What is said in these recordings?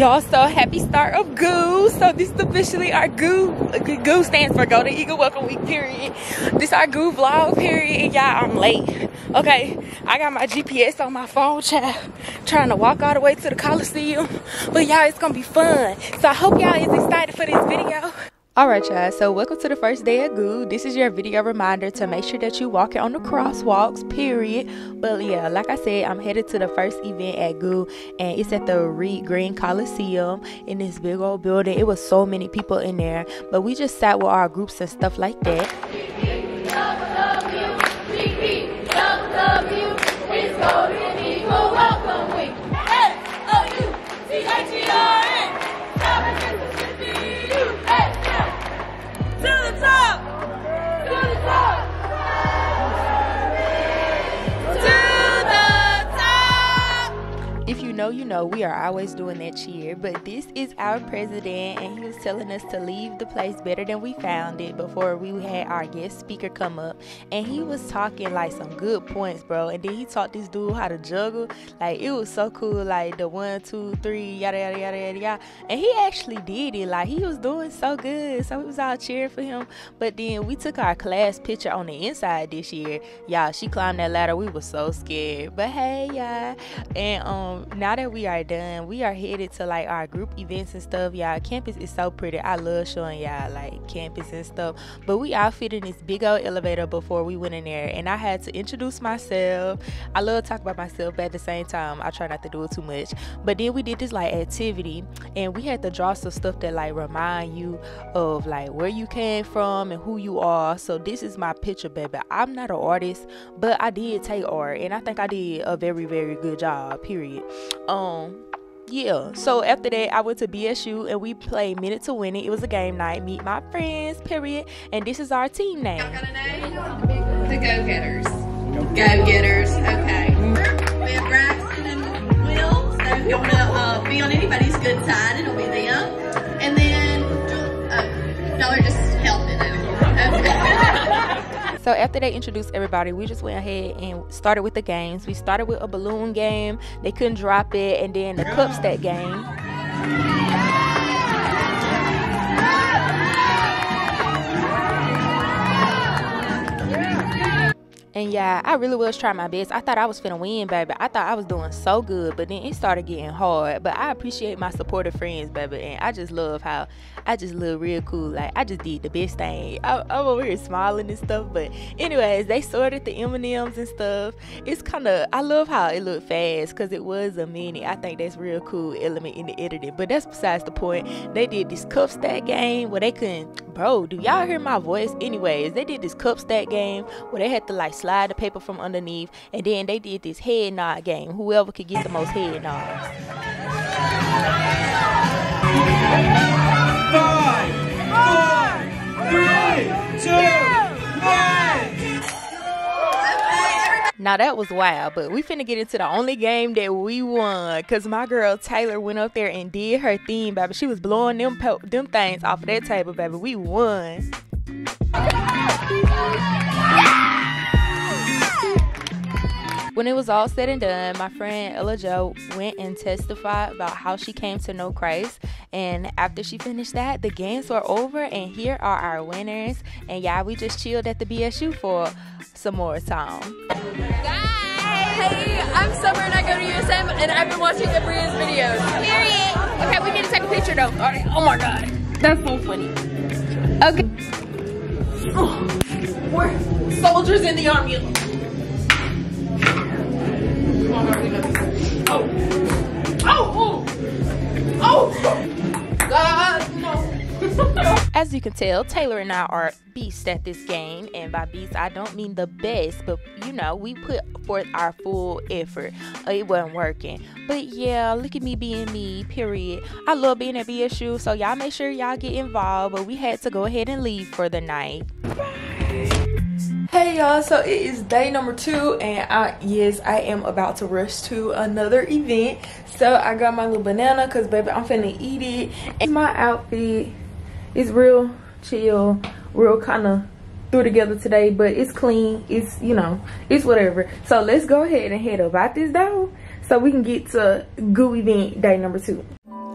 Y'all, so happy start of GOO. So this is officially our GOO. GOO stands for Golden Eagle Welcome Week, period. This our GOO vlog, period. Y'all, I'm late. Okay, I got my GPS on my phone, child. Trying to walk all the way to the Coliseum. But y'all, it's gonna be fun. So I hope y'all is excited for this video. Alright y'all, so welcome to the first day of GOO. This is your video reminder to make sure that you walk it on the crosswalks, period. But yeah, like I said, I'm headed to the first event at GOO and it's at the Reed Green Coliseum in this big old building. It was so many people in there, but we just sat with our groups and stuff like that. Know, you know, we are always doing that cheer. But this is our president, and he was telling us to leave the place better than we found it before we had our guest speaker come up. And he was talking like some good points, bro. And then he taught this dude how to juggle. Like, it was so cool. Like, the one, two, three, yada, yada, yada, yada, yada. And he actually did it. Like, he was doing so good. So we was all cheering for him. But then we took our class picture on the inside this year. Y'all, she climbed that ladder. We were so scared. But hey, y'all. And, um, now that we are done, we are headed to like our group events and stuff. Y'all, campus is so pretty. I love showing y'all like campus and stuff. But we outfitted this big old elevator before we went in there, and I had to introduce myself. I love talk about myself, but at the same time, I try not to do it too much. But then we did this like activity, and we had to draw some stuff that like remind you of like where you came from and who you are. So this is my picture, baby. I'm not an artist, but I did take art, and I think I did a very very good job. Period. Um, yeah. So after that, I went to BSU and we played Minute to Win It. It was a game night. Meet my friends. Period. And this is our team name. The Go Getters. Go Getters. Okay. We have Braxton and Will. So if you want to uh, be on anybody's good side, it'll be them. And then uh, y'all are just helping. Okay. So after they introduced everybody, we just went ahead and started with the games. We started with a balloon game. They couldn't drop it, and then the cup stack game. Yeah, I really was trying my best. I thought I was finna win, baby. I thought I was doing so good, but then it started getting hard. But I appreciate my supportive friends, baby, and I just love how I just look real cool. Like I just did the best thing. I, am over here smiling and stuff. But anyways, they sorted the M and M's and stuff. It's kind of I love how it looked fast because it was a mini. I think that's real cool element in the editing. But that's besides the point. They did this cup stack game where they couldn't. Bro, do y'all hear my voice? Anyways, they did this cup stack game where they had to like slide the paper from underneath, and then they did this head nod game. Whoever could get the most head nods. Now that was wild, but we finna get into the only game that we won. Cause my girl Taylor went up there and did her theme, baby. She was blowing them them things off of that table, baby. We won. When it was all said and done, my friend Ella Joe went and testified about how she came to know Christ. And after she finished that, the games were over, and here are our winners. And yeah, we just chilled at the BSU for some more time. Hey, I'm Summer and I go to USM and I've been watching Abria's videos. Period. Okay, we need to take a picture though. All right. Oh my god. That's so funny. Okay. Oh, we're soldiers in the army. As you can tell, Taylor and I are beasts at this game, and by beasts, I don't mean the best, but you know, we put forth our full effort. Uh, it wasn't working, but yeah, look at me being me. Period. I love being at BSU, so y'all make sure y'all get involved. But we had to go ahead and leave for the night. Hey y'all, so it is day number two and I yes, I am about to rush to another event. So I got my little banana cuz baby, I'm finna eat it. And my outfit is real chill, real kind of threw together today, but it's clean. It's, you know, it's whatever. So let's go ahead and head about this though so we can get to GOO event day number two.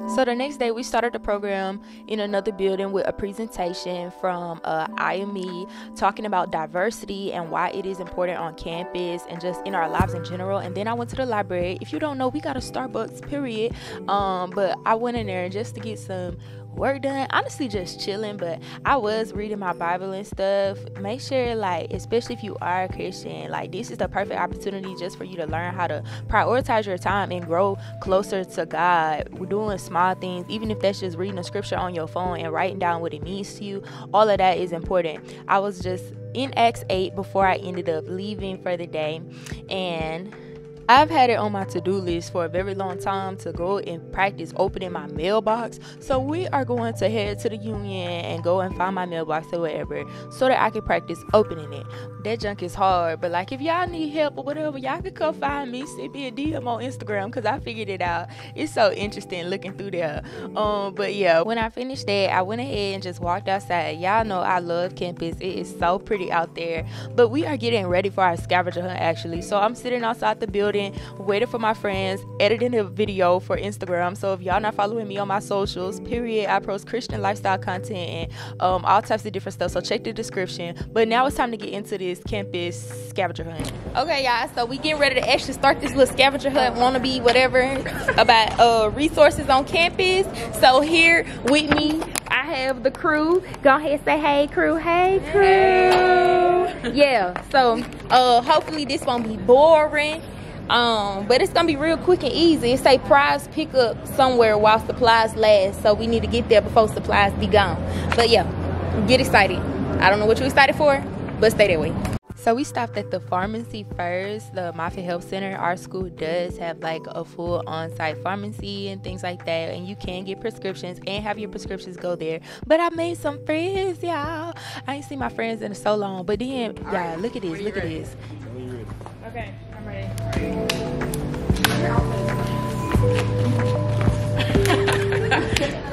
So the next day, we started the program in another building with a presentation from uh, IME talking about diversity and why it is important on campus and just in our lives in general. And then I went to the library. If you don't know, we got a Starbucks, period. Um, but I went in there just to get some work done honestly just chilling but i was reading my bible and stuff. Make sure like especially if you are a christian like this is the perfect opportunity just for you to learn how to prioritize your time and grow closer to god. We're doing small things even if that's just reading a scripture on your phone and writing down what it means to you all of that is important. I was just in acts 8 before i ended up leaving for the day and I've had it on my to do list for a very long time to go and practice opening my mailbox. So we are going to head to the union and go and find my mailbox or whatever so that I can practice opening it. That junk is hard, but like if y'all need help or whatever, y'all can come find me, send me a DM on Instagram because I figured it out. It's so interesting looking through there. Um, but yeah, when I finished that, I went ahead and just walked outside. Y'all know I love campus. It is so pretty out there. But we are getting ready for our scavenger hunt actually. So I'm sitting outside the building building, waiting for my friends, editing a video for Instagram. So if y'all not following me on my socials, period, I post Christian lifestyle content and um, all types of different stuff. So check the description. But now it's time to get into this campus scavenger hunt. Okay, y'all. So we getting ready to actually start this little scavenger hunt, wanna be whatever about uh, resources on campus. So here with me, I have the crew. Go ahead, say hey, crew. Hey, crew. Hey. Yeah. So uh, hopefully this won't be boring. Um, but it's gonna be real quick and easy. It say prize pickup somewhere while supplies last, so we need to get there before supplies be gone. But yeah, get excited. I don't know what you're excited for, but stay that way. So we stopped at the pharmacy first, the Moffitt Health Center. Our school does have like a full on-site pharmacy and things like that, and you can get prescriptions and have your prescriptions go there. But I made some friends, y'all. I ain't seen my friends in so long. But then, y'all, right. look at this, look ready? at this. Okay. Thank you.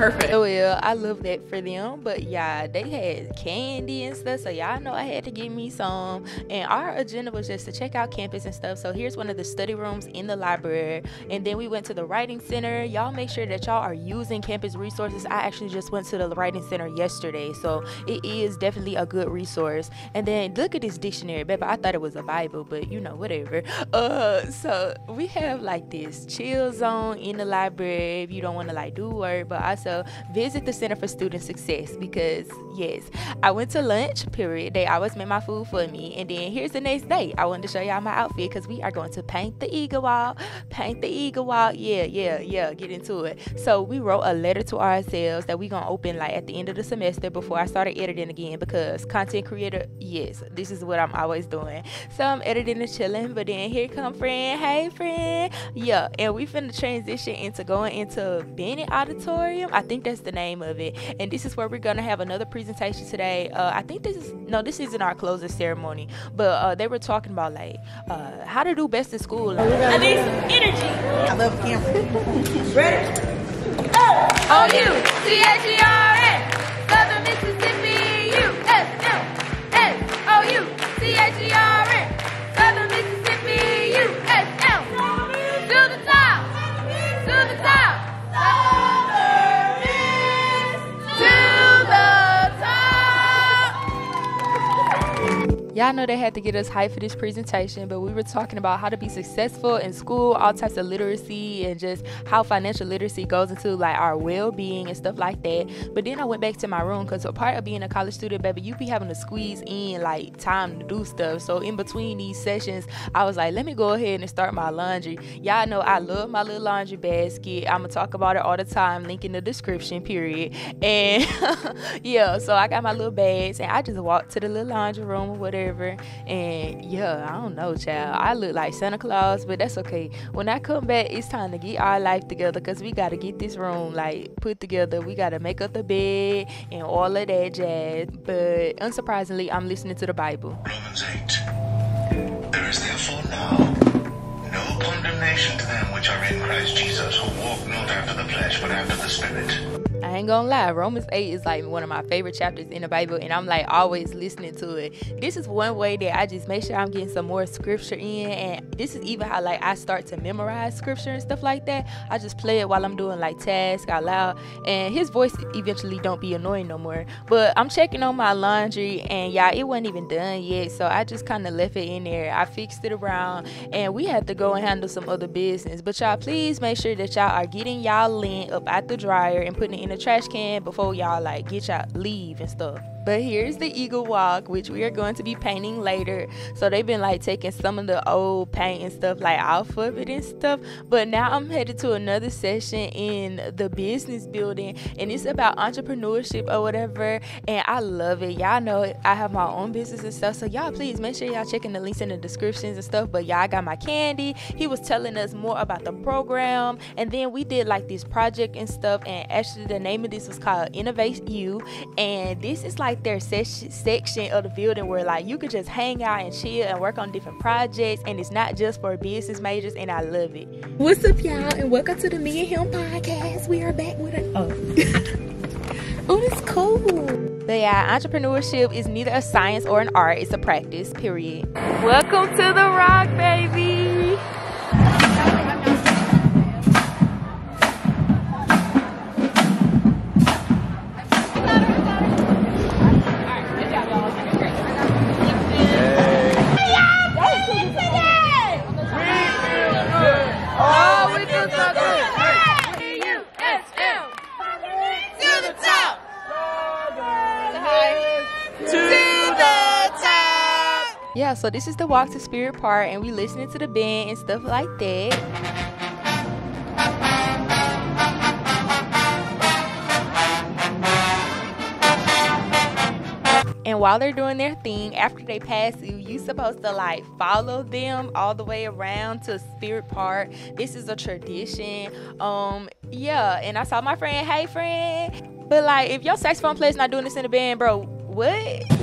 Perfect. Well, I love that for them. But yeah, they had candy and stuff. So y'all know I had to get me some. And our agenda was just to check out campus and stuff. So here's one of the study rooms in the library. And then we went to the writing center. Y'all make sure that y'all are using campus resources. I actually just went to the writing center yesterday. So it is definitely a good resource. And then look at this dictionary, baby. I thought it was a Bible, but you know, whatever. Uh so we have like this chill zone in the library if you don't want to like do work, but also visit the Center for Student Success because yes, I went to lunch, period. They always make my food for me. And then here's the next day. I wanted to show y'all my outfit because we are going to paint the eagle wall. Paint the eagle wall. Yeah, yeah, yeah. Get into it. So we wrote a letter to ourselves that we gonna open like at the end of the semester before I started editing again because content creator, yes, this is what I'm always doing. So I'm editing and chilling, but then here come friend. Hey friend. Yeah, and we finna transition into going into Bennett Auditorium. I think that's the name of it. And this is where we're gonna have another presentation today. Uh, I think this is no, this isn't our closing ceremony, but uh, they were talking about like uh, how to do best in school. I need some energy. I love camera. Ready? Oh, on you, C H E R N, Southern Mississippi, U S M S O U, C H E R Y'all know they had to get us hyped for this presentation, but we were talking about how to be successful in school, all types of literacy, and just how financial literacy goes into like our well-being and stuff like that. But then I went back to my room because a part of being a college student, baby, you be having to squeeze in like time to do stuff. So in between these sessions, I was like, let me go ahead and start my laundry. Y'all know I love my little laundry basket. I'm gonna talk about it all the time. Link in the description. Period. And yeah, so I got my little bags, and I just walked to the little laundry room or whatever whatever. And yeah, I don't know, child. I look like Santa Claus, but that's okay. When I come back, it's time to get our life together because we got to get this room like put together. We got to make up the bed and all of that jazz. But unsurprisingly, I'm listening to the Bible. Romans 8. There is therefore now no condemnation to them which are in Christ Jesus, who walk not after the flesh, but after the Spirit. I ain't gonna lie, Romans 8 is like one of my favorite chapters in the Bible, and I'm like always listening to it. This is one way that I just make sure I'm getting some more scripture in, and this is even how like I start to memorize scripture and stuff like that. I just play it while I'm doing like tasks out loud, and his voice eventually don't be annoying no more. But I'm checking on my laundry, and y'all, it wasn't even done yet, so I just kind of left it in there. I fixed it around, and we had to go and handle some other business. But y'all, please make sure that y'all are getting y'all lint up out the dryer and putting it in the trash can before y'all like get y'all leave and stuff. But here's the Eagle Walk, which we are going to be painting later. So they've been like taking some of the old paint and stuff like off of it and stuff. But now I'm headed to another session in the business building, and it's about entrepreneurship or whatever. And I love it. Y'all know I have my own business and stuff. So y'all please make sure y'all checking the links in the descriptions and stuff. But y'all got my candy. He was telling us more about the program, and then we did like this project and stuff. And actually, the name of this was called Innovate You, and this is like like their section section of the building where like you could just hang out and chill and work on different projects and it's not just for business majors and I love it. What's up y'all and welcome to the Me and Him podcast. We are back with it. Oh. oh, it's cool. But yeah, entrepreneurship is neither a science or an art, it's a practice, period. Welcome to the rock, baby. This is the walk to Spirit Park, and we listening to the band and stuff like that. And while they're doing their thing, after they pass you, you supposed to like follow them all the way around to Spirit Park. This is a tradition. Um, yeah. And I saw my friend, hey friend. But like, if your saxophone player's not doing this in the band, bro, what?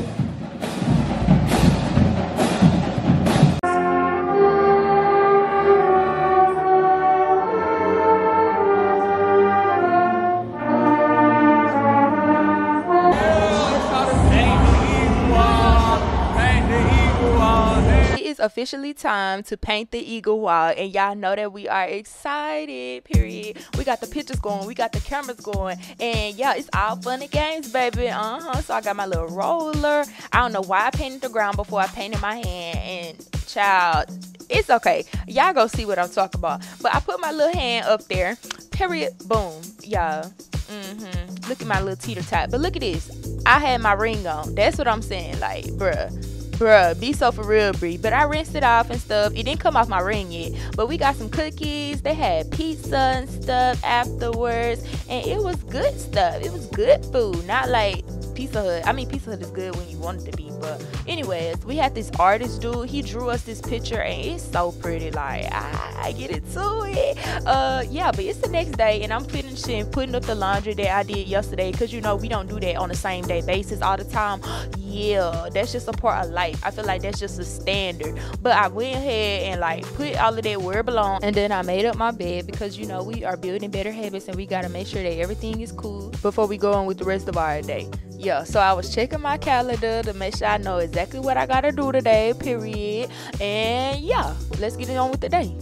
Officially time to paint the eagle wall and y'all know that we are excited period. We got the pictures going we got the cameras going and yeah it's all fun and games baby uh-huh. So i got my little roller. I don't know why i painted the ground before i painted my hand and child it's okay. Y'all go see what i'm talking about. But i put my little hand up there period boom y'all. Mm-hmm. Look at my little teeter tot but look at this. I had my ring on. That's what i'm saying like bruh Bruh, be so for real, Brie. But I rinsed it off and stuff. It didn't come off my ring yet. But we got some cookies. They had pizza and stuff afterwards. And it was good stuff. It was good food. Not like Pizza Hut. I mean, Pizza Hut is good when you want it to be. But, anyways, we had this artist dude. He drew us this picture, and it's so pretty. Like, I, get it to it. Uh, yeah, but it's the next day, and I'm finishing putting up the laundry that I did yesterday. Cause you know we don't do that on the same day basis all the time. Yeah, that's just a part of life. I feel like that's just a standard. But I went ahead and like put all of that where it belongs, and then I made up my bed because you know we are building better habits, and we gotta make sure that everything is cool before we go on with the rest of our day yeah so i was checking my calendar to make sure i know exactly what i gotta do today period and yeah let's get it on with the day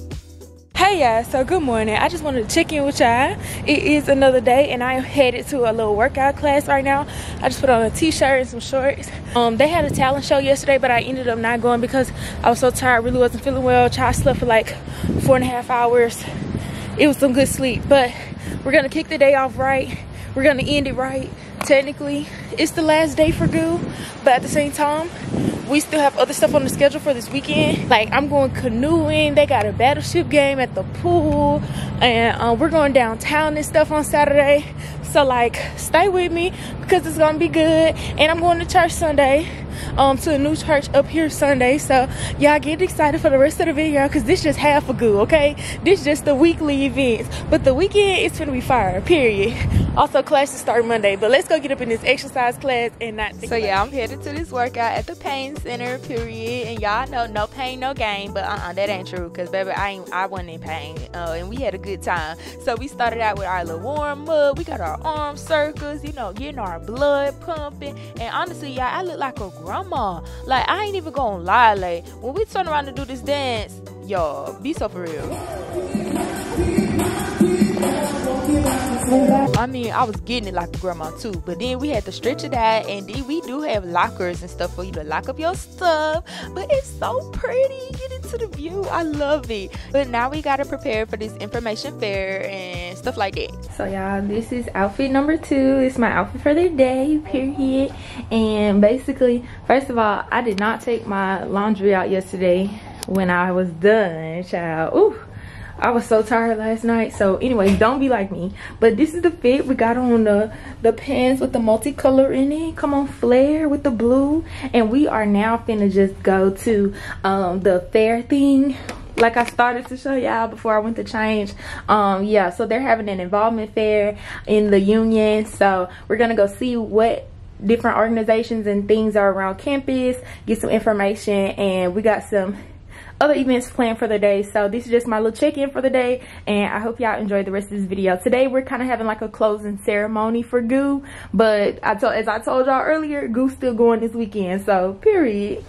Hey y'all, so good morning. I just wanted to check in with y'all. It is another day and I am headed to a little workout class right now. I just put on a t-shirt and some shorts. Um, they had a talent show yesterday, but I ended up not going because I was so tired, really wasn't feeling well. I slept for like four and a half hours. It was some good sleep, but we're gonna kick the day off right. We're gonna end it right technically it's the last day for Goo, but at the same time, we still have other stuff on the schedule for this weekend. Like I'm going canoeing. They got a battleship game at the pool, and um, we're going downtown and stuff on Saturday. So like, stay with me because it's gonna be good. And I'm going to church Sunday, um, to a new church up here Sunday. So y'all get excited for the rest of the video because this just half a Goo, okay? This just the weekly events, but the weekend is gonna be fire. Period. Also, classes start Monday, but let's go get up in this exercise class and not think So yeah. I'm headed to this workout at the Payne Center. Period. And y'all know no pain, no gain. But uh, uh that ain't true. Cause baby, I ain't, I wasn't in pain. Uh, and we had a good time. So we started out with our little warm up. We got our arm circles. You know, getting our blood pumping. And honestly, y'all, I look like a grandma. Like I ain't even gonna lie. Like when we turn around to do this dance, y'all, be so for real. I mean, I was getting it like a grandma too, but then we had to stretch it out, and then we do have lockers and stuff for you to lock up your stuff. But it's so pretty, get into the view. I love it. But now we gotta prepare for this information fair and stuff like that. So y'all, this is outfit number two. It's my outfit for the day, period. And basically, first of all, I did not take my laundry out yesterday when I was done, child. Ooh. I was so tired last night. So anyways, don't be like me. But this is the fit. We got on the, the pants with the multicolor in it. Come on, flare with the blue. And we are now finna just go to um, the fair thing like I started to show y'all before I went to change. Um, yeah, so they're having an involvement fair in the union. So we're gonna go see what different organizations and things are around campus, get some information, and we got some other events planned for the day. So this is just my little check-in for the day and i hope y'all enjoyed the rest of this video. Today we're kind of having like a closing ceremony for goo but i told as i told y'all earlier goo's still going this weekend. So period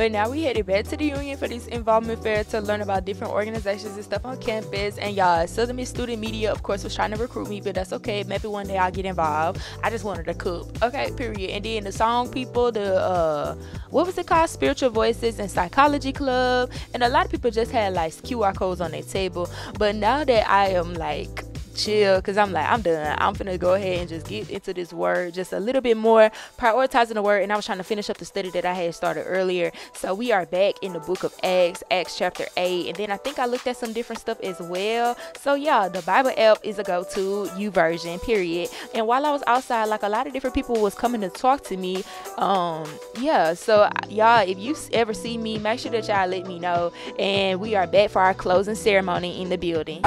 but now we headed back to the union for this involvement fair to learn about different organizations and stuff on campus. And y'all, Southern Miss Student Media, of course, was trying to recruit me, but that's okay. Maybe one day I'll get involved. I just wanted to cook. Okay, period. And then the song people, the uh, what was it called? Spiritual Voices and Psychology Club. And a lot of people just had like QR codes on their table. But now that I am like chill because I'm like, I'm done. I'm gonna go ahead and just get into this word just a little bit more, prioritizing the word. And I was trying to finish up the study that I had started earlier. So we are back in the book of Acts, Acts chapter 8. And then I think I looked at some different stuff as well. So yeah, the Bible app is a go to YouVersion, period. And while I was outside, like a lot of different people was coming to talk to me. Um, yeah, so y'all, if you ever see me, make sure that y'all let me know. And we are back for our closing ceremony in the building.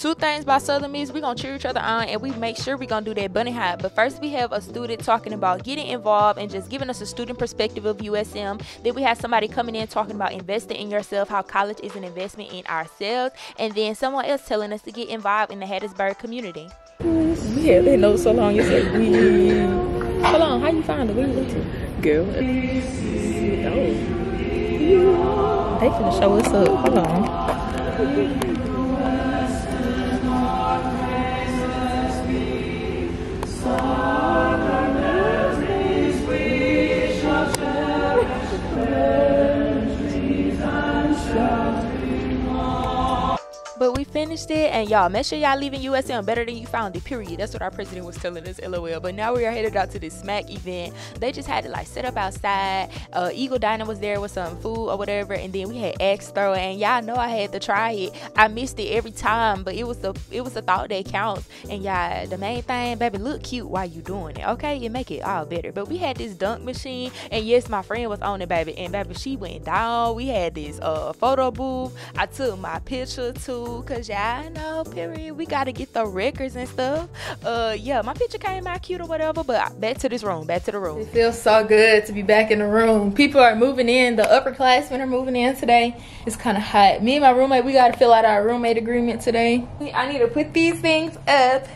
Two things by Southern Miss, we're gonna cheer each other on and we make sure we're gonna do that bunny hop. But first we have a student talking about getting involved and just giving us a student perspective of USM. Then we have somebody coming in talking about investing in yourself, how college is an investment in ourselves, and then someone else telling us to get involved in the Hattiesburg community. Yeah, they know so long. You said we. Hold on, how you find it? Where you look to? Girl. Oh. They finna show us up. Hold on. Finished it, and y'all, make sure y'all leaving USM better than you found it. Period. That's what our president was telling us. LOL. But now we are headed out to this smack event. They just had to like set up outside. Uh, Eagle Diner was there with some food or whatever, and then we had axe throw. And y'all know I had to try it. I missed it every time, but it was the it was the thought that counts. And y'all, the main thing, baby, look cute while you doing it. Okay, you make it all better. But we had this dunk machine, and yes, my friend was on it, baby. And baby, she went down. We had this uh photo booth. I took my picture too cause y'all know period we gotta get the records and stuff uh yeah my picture came out cute or whatever but back to this room back to the room It feels so good to be back in the room. People are moving in. The upperclassmen are moving in today. It's kind of hot. Me and my roommate, we got to fill out our roommate agreement today. I need to put these things up.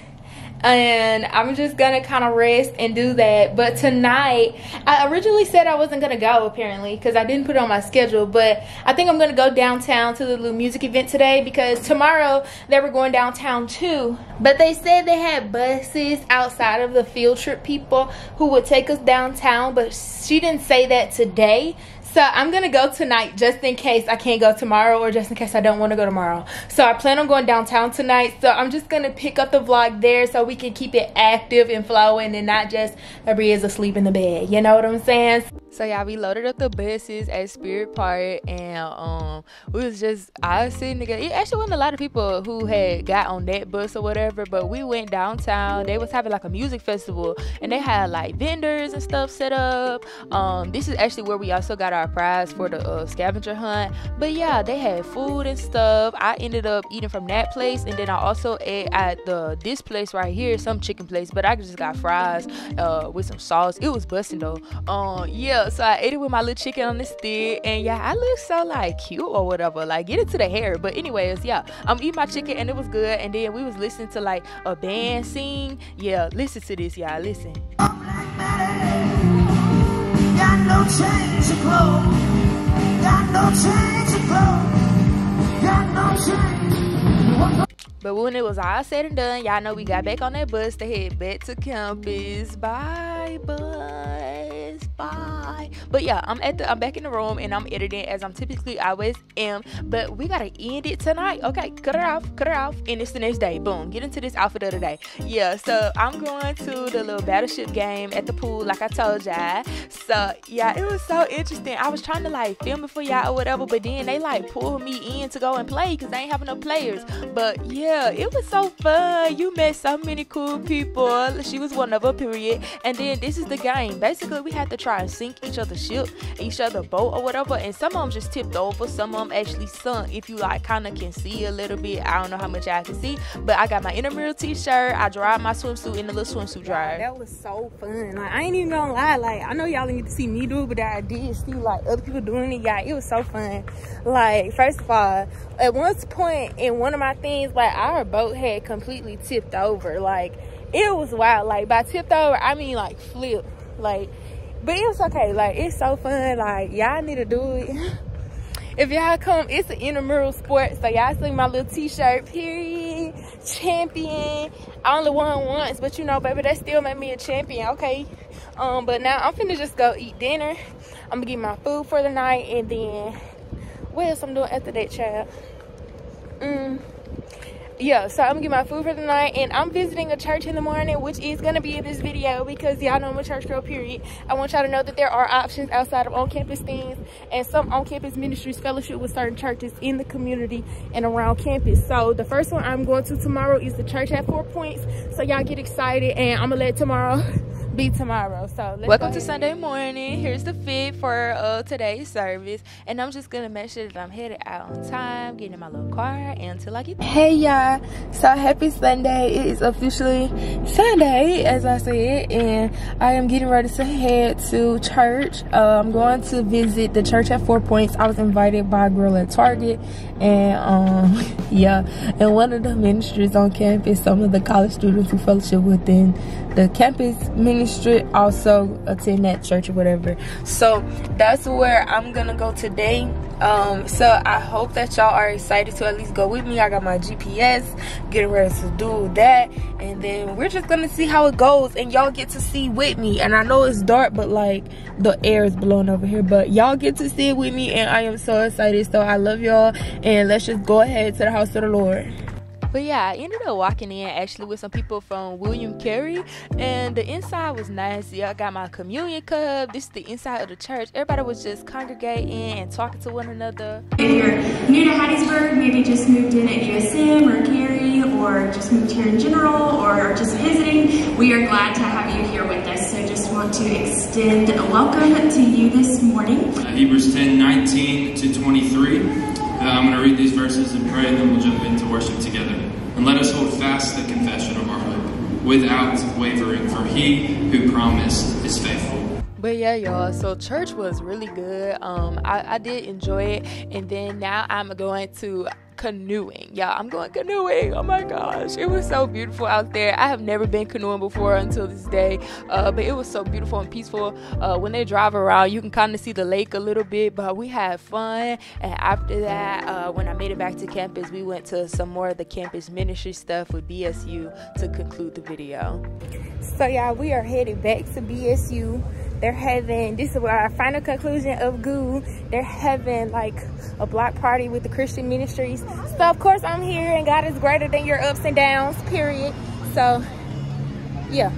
And I'm just gonna kind of rest and do that. But tonight, I originally said I wasn't gonna go apparently because I didn't put it on my schedule. But I think I'm gonna go downtown to the little music event today because tomorrow they were going downtown too. But they said they had buses outside of the field trip people who would take us downtown. But she didn't say that today. So I'm gonna go tonight just in case I can't go tomorrow or just in case I don't want to go tomorrow. So I plan on going downtown tonight. So I'm just gonna pick up the vlog there so we can keep it active and flowing and not just everybody is asleep in the bed. You know what I'm saying? So yeah, we loaded up the buses at Spirit Park, and um, we was just I was sitting together. It actually wasn't a lot of people who had got on that bus or whatever, but we went downtown. They was having like a music festival, and they had like vendors and stuff set up. Um, this is actually where we also got our prize for the uh, scavenger hunt. But yeah, they had food and stuff. I ended up eating from that place, and then I also ate at the this place right here, some chicken place, but I just got fries uh, with some sauce. It was busting though. Um, yeah so I ate it with my little chicken on the stick, and yeah, I look so like cute or whatever. Like get it to the hair, but anyways, yeah, I'm eating my chicken and it was good. And then we was listening to like a band sing. Yeah, listen to this, y'all. Listen. Got no change Got no change Got no change. But when it was all said and done, y'all know we got back on that bus to head back to campus. Bye, Bye, bus. Bye but yeah i'm at the i'm back in the room and i'm editing as i'm typically always am. But we gotta end it tonight. Okay cut it off cut it off and it's the next day. Boom get into this outfit of the day. Yeah so i'm going to the little battleship game at the pool like i told y'all so yeah it was so interesting. I was trying to like film it for y'all or whatever but then they like pulled me in to go and play because they ain't having no players. But yeah it was so fun. You met so many cool people. She was one of a period. And then this is the game. Basically we had to try and sink each other's ship, each other boat or whatever. And some of them just tipped over, some of them actually sunk. If you like kind of can see a little bit, I don't know how much I can see, but I got my intramural t-shirt. I dried my swimsuit in the little swimsuit dryer. That was so fun. Like I ain't even gonna lie. Like I know y'all didn't get to see me do it, but I did see like other people doing it. Yeah, it was so fun. Like first of all, at one point in one of my things, like our boat had completely tipped over. Like it was wild. Like by tipped over, I mean like flip. Like but it was okay. Like it's so fun. Like y'all need to do it. if y'all come, it's an intramural sport. So y'all see my little t-shirt, period. Champion. I only won once, but you know, baby, that still made me a champion, okay? Um, but now I'm finna just go eat dinner. I'm gonna get my food for the night and then what else I'm doing after that, child? Mm yeah so i'm gonna get my food for the night and i'm visiting a church in the morning which is to be in this video because y'all know i'm a church girl period. I want y'all to know that there are options outside of on-campus things and some on-campus ministries fellowship with certain churches in the community and around campus. So the first one i'm going to tomorrow is the church at four points so y'all get excited and i'm gonna let tomorrow be tomorrow. So welcome to Sunday morning. Here's the fit for uh, today's service, and I'm just gonna make sure that I'm headed out on time, getting in my little car until I get. Hey y'all! So happy Sunday! It is officially Sunday, as I said, and I am getting ready to head to church. Uh, I'm going to visit the church at Four Points. I was invited by a girl at Target, and um, yeah, and one of the ministries on campus, some of the college students who fellowship within the campus ministry ministry also attend that church or whatever. So that's where i'm gonna go today. Um, so i hope that y'all are excited to at least go with me. I got my gps getting ready to do that. And then we're just gonna see how it goes and y'all get to see with me. And i know it's dark but like the air is blowing over here. But y'all get to see it with me and i am so excited. So i love y'all. And let's just go ahead to the house of the lord but yeah, I ended up walking in actually with some people from William Carey, and the inside was nice. Yeah, I got my communion cup. This is the inside of the church. Everybody was just congregating and talking to one another. If you're new to Hattiesburg, maybe just moved in at USM or Carey, or just moved here in general, or just visiting, we are glad to have you here with us. So just want to extend a welcome to you this morning. Uh, Hebrews 10, 19 to 23. Uh, I'm going to read these verses and pray, and then we'll jump into worship together. And let us hold fast the confession of our hope without wavering, for he who promised is faithful. But yeah, y'all, so church was really good. Um, I, I did enjoy it. And then now I'm going to canoeing. Yeah, I'm going canoeing. Oh my gosh. It was so beautiful out there. I have never been canoeing before until this day. Uh, but it was so beautiful and peaceful. Uh, when they drive around, you can kind of see the lake a little bit, but we had fun. And after that, uh, when I made it back to campus, we went to some more of the campus ministry stuff with BSU to conclude the video. So, yeah, we are headed back to BSU they're having this is our final conclusion of goo. They're having like a block party with the christian ministries. So of course i'm here and god is greater than your ups and downs period. So yeah.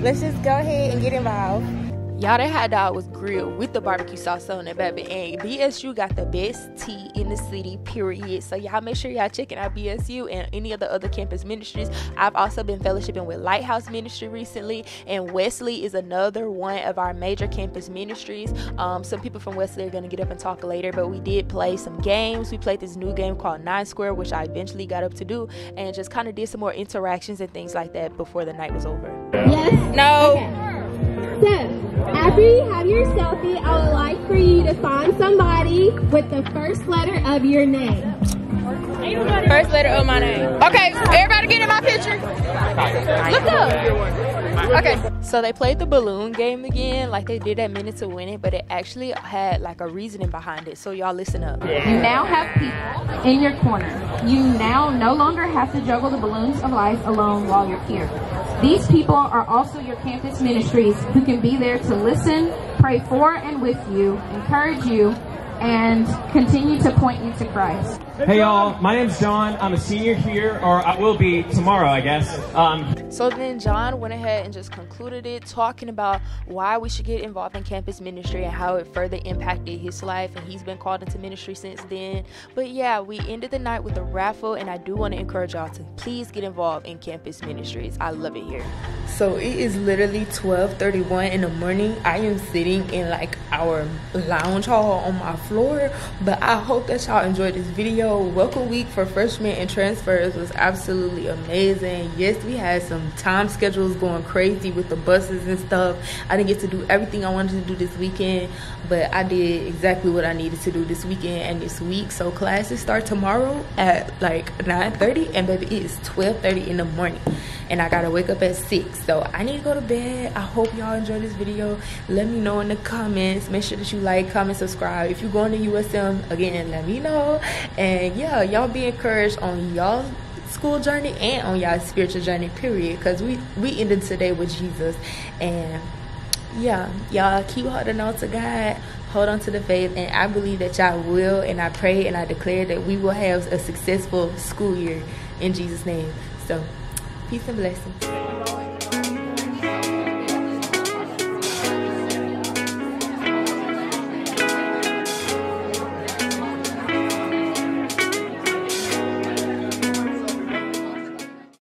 Let's just go ahead and get involved Y'all, that hot dog was grilled with the barbecue sauce on it, baby. And BSU got the best tea in the city, period. So y'all make sure y'all checking out BSU and any of the other campus ministries. I've also been fellowshipping with Lighthouse Ministry recently, and Wesley is another one of our major campus ministries. Um, some people from Wesley are gonna get up and talk later, but we did play some games. We played this new game called Nine Square, which I eventually got up to do, and just kind of did some more interactions and things like that before the night was over. Yes? No. Okay. So, after you have your selfie, I would like for you to find somebody with the first letter of your name. First letter of my name. Okay, everybody get in my picture. Look up. Okay. So they played the balloon game again, like they did that Minute to Win It, but it actually had like a reasoning behind it. So y'all listen up. You now have people in your corner. You now no longer have to juggle the balloons of life alone while you're here. These people are also your campus ministries who can be there to listen, pray for and with you, encourage you, and continue to point you to Christ. Hey y'all, my name's John. I'm a senior here, or I will be tomorrow, I guess. Um, So then John went ahead and just concluded it, talking about why we should get involved in campus ministry and how it further impacted his life. And he's been called into ministry since then. But yeah, we ended the night with a raffle, and I do want to encourage y'all to please get involved in campus ministries. I love it here. So it is literally 12:31 in the morning. I am sitting in like our lounge hall on my floor, but I hope that y'all enjoyed this video. Welcome week for freshmen and transfers was absolutely amazing. Yes, we had some time schedules going crazy with the buses and stuff. I didn't get to do everything I wanted to do this weekend, but I did exactly what I needed to do this weekend and this week. So classes start tomorrow at like 9:30 and baby it is 12:30 in the morning and I gotta wake up at six. So I need to go to bed. I hope y'all enjoy this video. Let me know in the comments. Make sure that you like, comment, subscribe. If you're going to USM again, let me know. And yeah, y'all be encouraged on y'all school journey and on y'all spiritual journey. Period. Cause we we ended today with Jesus, and yeah, y'all keep holding on to God. Hold on to the faith, and I believe that y'all will. And I pray and I declare that we will have a successful school year in Jesus' name. So, peace and blessings.